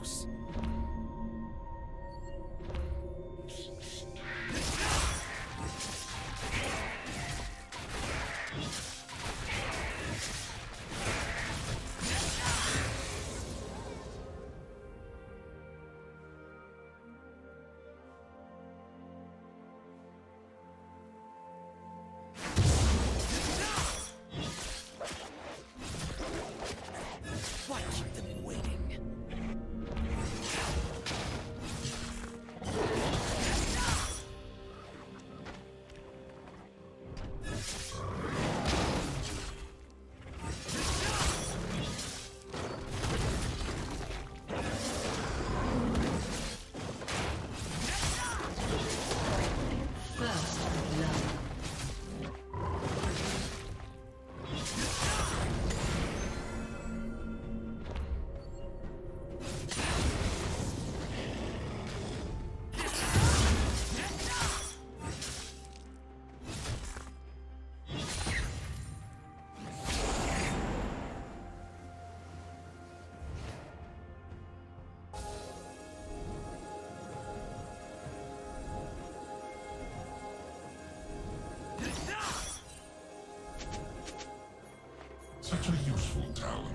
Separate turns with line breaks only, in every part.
close.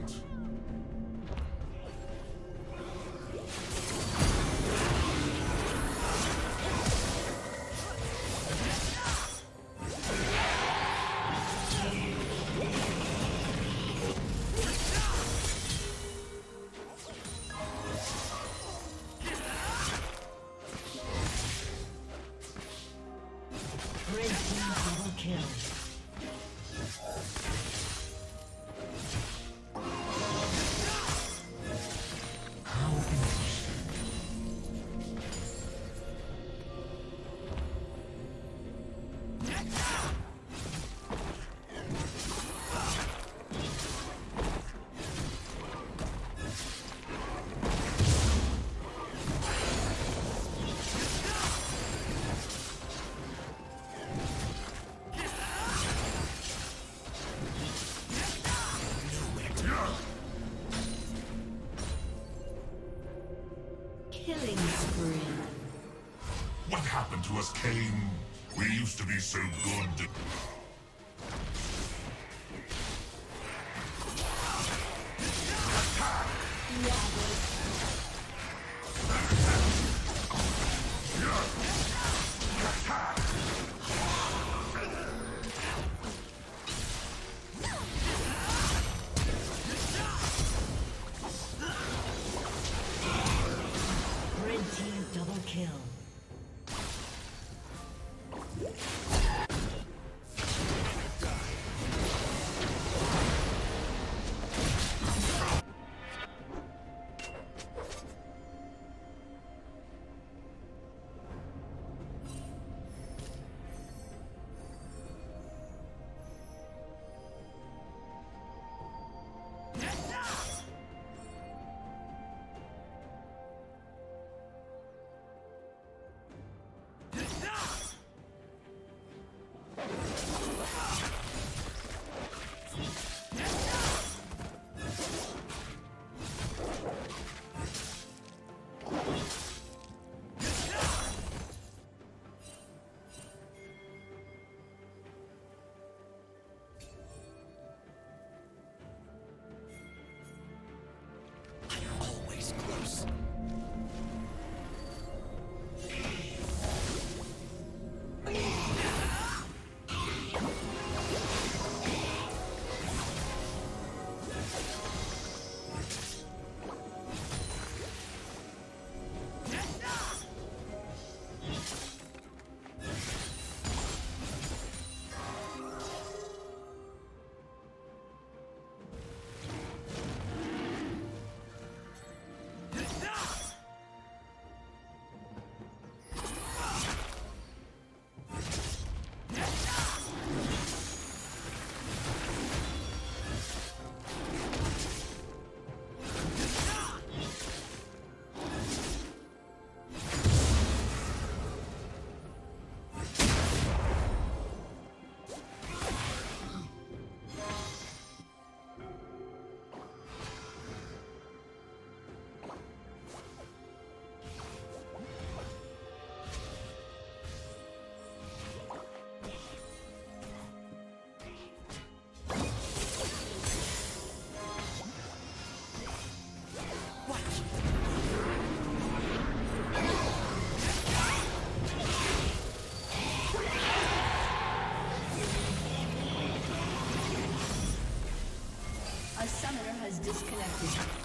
out. came, we used to be so good.
Disconnected.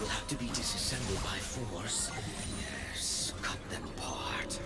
Will have to be disassembled by force. Yes, cut them apart.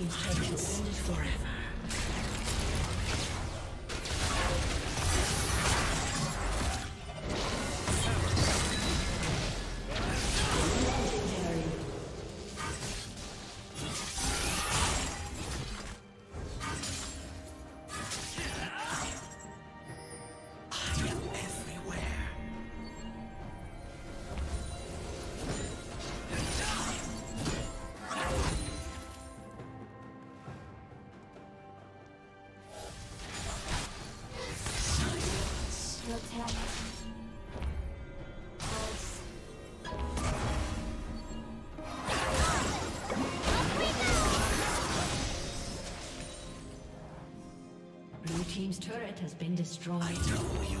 team's turret has been.
Forever.
Blue Team's turret has been destroyed.
I know
your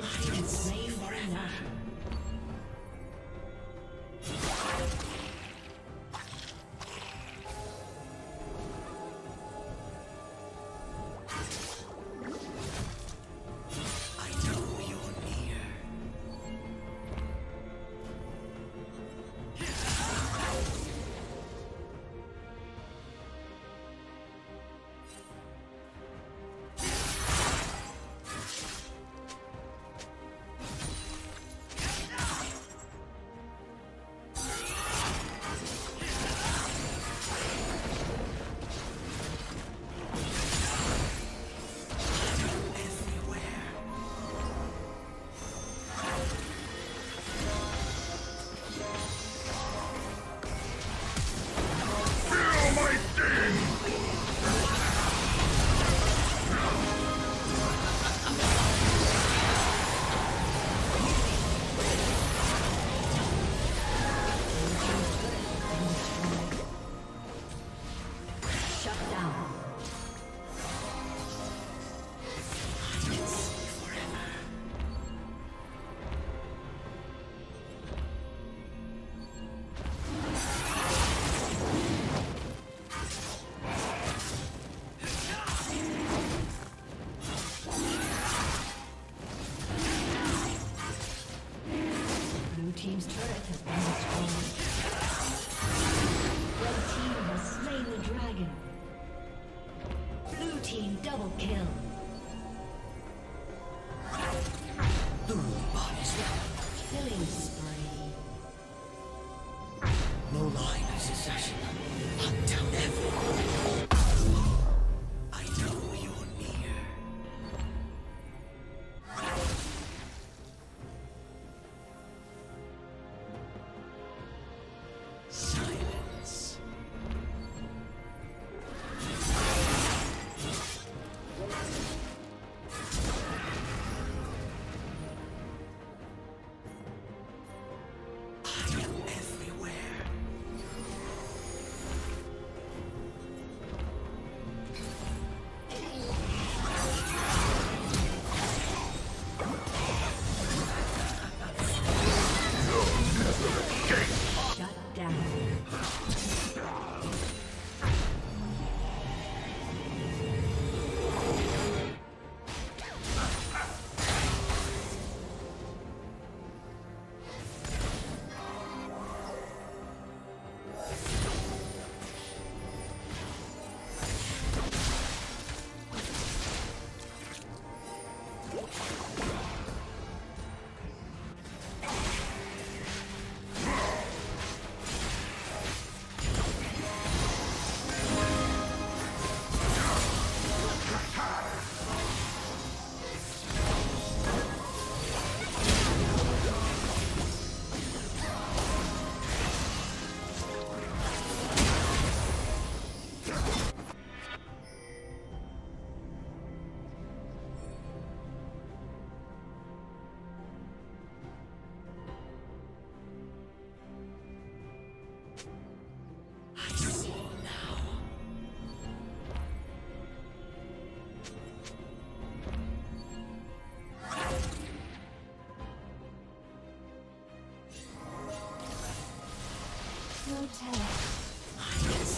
Red team is slain by No telling.